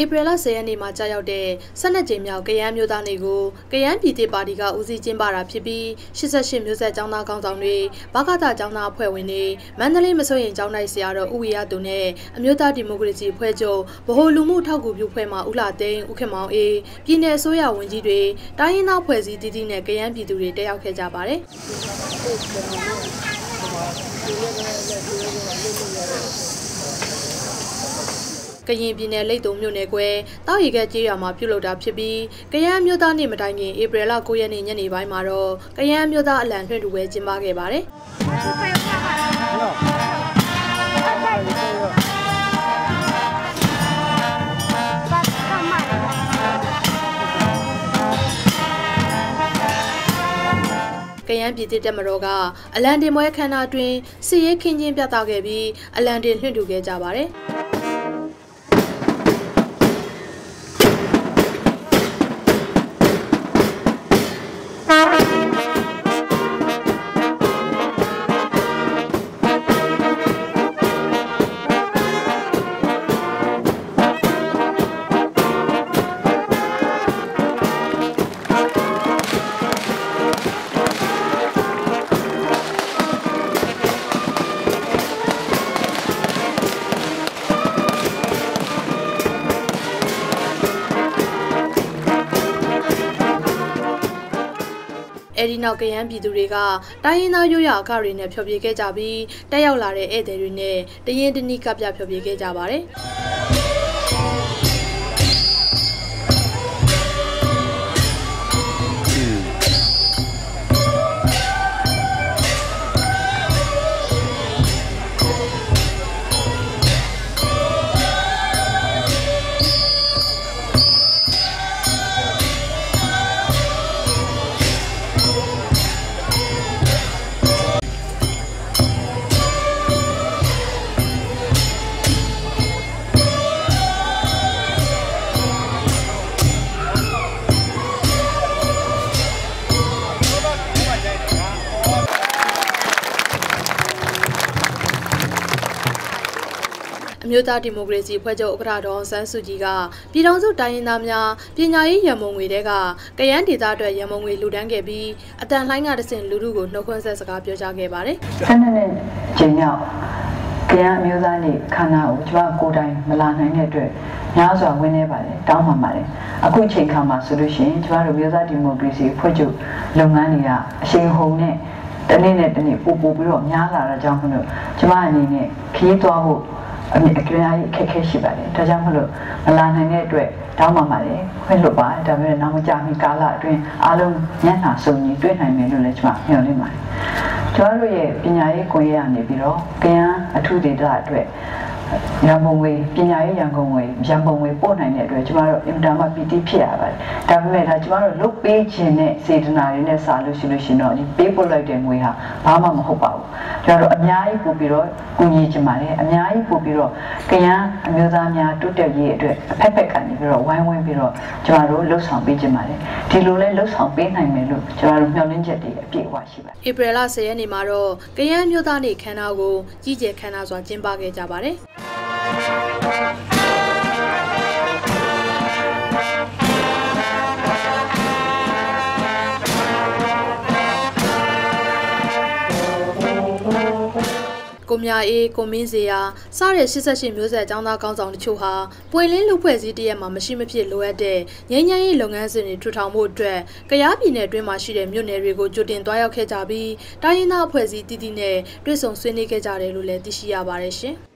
ဧပြီလ10ရက်နေ့မှာကြာရောက်တဲ့12ကြိမ်မြောက်ကရန်မျိုးသားနေကိုကရန်ပြည်သူပါတီကဦးစီးကျင်းပတာဖြစ်ပြီး88မျိုးဆက်ចောင်းသားကောင်းဆောင်တွေဘကတာចောင်းသားအဖွဲ့ဝင်တွေမန္တလေးမစိုးရင်ចောင်းနိုင်ဆရာတော်ဥဝေယသူနဲ့အမျိုးသားဒီမိုကရေစီအဖွဲ့ချုပ်ဗဟိုလူမှုထောက်ကူပြုဖွဲ့မှဦးလာသိန်းဦးခင်မောင်အေးပြည်내အစိုးရဝန်ကြီးတွေတိုင်းရင်းသားဖွဲ့စည်းတည်တည်နဲ့ကရန်ပြည်သူတွေတက်ရောက်ခဲ့ကြပါတယ်က ရင်ပြည်နယ်လိတ်တုံမြို့နယ်ကွယ်တောက်ရီကကျေးရွာမှာပြုလုပ်တာဖြစ်ပြီးကရန်မျိုးသားနေ့မတိုင်ခင်ဧပြီလ9ရက်နေ့ညနေပိုင်းမှာတော့ကရန်မျိုးသားအလံလွှင့်ထူပွဲကျင်းပခဲ့ပါတယ်ကရန်ပြည်သစ်တက်မတော်ကအလံတင်ပွဲခမ်းနားတွင်စစ်ရေးခင်းကျင်းပြသခဲ့ပြီးအလံတင်လွှင့်ထူခဲ့ကြပါတယ်။ အဲဒီနောက်ကရန်ပြည်သူတွေကတိုင်းရင်းသားရိုးရာအကတွေနဲ့ဖျော်ဖြေခဲ့ကြပြီးတက်ရောက်လာတဲ့ဧည့်သည်တွေနဲ့တရင်တနည်းကပြဖျော်ဖြေခဲ့ကြပါတယ် မျိုးသားဒီမိုကရေစီဖွဲ့ချုပ်ဥက္ကဋ္ဌဒေါ်ဆန်းစုကြည်ကပြည်ထောင်စုတိုင်းရင်းသားများပညာရေးရန်ပုံငွေတဲကကရန်ဒေသအတွက်ရန်ပုံငွေလှူဒန်းခဲ့ပြီးအတန်လှိုင်းကတဆင့်လူထုကိုနှုတ်ခွန်းဆက်စကားပြောကြားခဲ့ပါတယ်။ဆန်းနဲ့ချိန်မြောက်ကရန်အမျိုးသားနေခန္ဓာကိုကျွန်မကိုယ်တိုင်မလာနိုင်တဲ့အတွက်များစွာဝင်းနေပါတယ်တောင်းပန်ပါတယ်အခုချိန်ခါမှာဆိုလို့ရှိရင်ကျွန်တော်တို့မျိုးသားဒီမိုကရေစီဖွဲ့ချုပ်လုပ်ငန်းတွေကအရှိန်ဟုန်နဲ့တနေ့နဲ့တနေ့ပို့ပို့ပြီးတော့များလာတာကြောင့်မလို့ကျွန်မအနေနဲ့ခရီးသွားဖို့ အမြအကျဉ်းအားခက်ခဲရှိပါတယ်ဒါကြောင့်မလို့မလာနိုင်တဲ့အတွက်တောင်းပန်ပါတယ်ခွင့်လွတ်ပါဒါပေမဲ့နောက်မကြမီကာလအတွင်းအားလုံးညံ့နာစုံညီတွေ့နိုင်မယ်လို့လည်းကျွန်မမျှော်လင့်ပါတယ်ကျွန်တော်တို့ရဲ့ပညာရေးကိုရရနေပြီးတော့ကရန်အထူးဒေသအတွက် ရန်ကုန်ဝေးပညာရေးရန်ကုန်ဝေးရန်ကုန်ဝေးပို့နိုင်တဲ့အတွက်ကျမတို့အင်တာမပီတိဖြစ်ရပါတယ်။ဒါပေမဲ့ဒါကျမတို့လုတ်ပေးခြင်းနဲ့စေတနာတွေနဲ့စာလို့ရှိလို့ရှိရင်တော့ဒီပေးပို့လိုက်တဲ့ငွေဟာဘာမှမဟုတ်ပါဘူး။ကျမတို့အများကြီးပို့ပြီးတော့ကူညီခြင်းပါတယ်။အများကြီးပို့ပြီးတော့ကရန်အမျိုးသားများတိုးတက်ရေးအတွက်အဖက်ဖက်ကနေပြီးတော့ဝိုင်းဝန်းပြီးတော့ကျမတို့လှုပ်ဆောင်ပေးခြင်းပါတယ်။ဒီလိုလဲလှုပ်ဆောင်ပေးနိုင်မယ်လို့ကျမတို့မျှော်လင့်ချက်တွေအပြည့်အဝရှိပါတယ်။ဧပြီလ10ရက်နေ့မှာတော့ကရန်မျိုးသားနေ့ခမ်းနားကိုကြီးကျယ်ခမ်းနားစွာကျင်းပခဲ့ကြပါတယ်။ ကိုမြအေးကိုမင်းစေယာစတဲ့88မျိုးဆက်အကြောင်းသားကောင်းဆောင်တချို့ဟာပွင့်လင်းလူဖွဲ့စည်းတရက်မှာမရှိမဖြစ်လိုအပ်တဲ့ငြိမ်းချမ်းရေးလုပ်ငန်းစဉ်တွေထူထောင်ဖို့အတွက်ကြားပြည်နယ်အတွင်းမှာရှိတဲ့မြို့နယ်တွေကိုကြိုတင်သွားရောက်ခဲ့ကြပြီးတိုင်းရင်းသားအဖွဲ့အစည်းတည်တည်နဲ့တွေ့ဆုံဆွေးနွေးခဲ့ကြတယ်လို့လည်းသိရှိရပါတယ်ရှင်။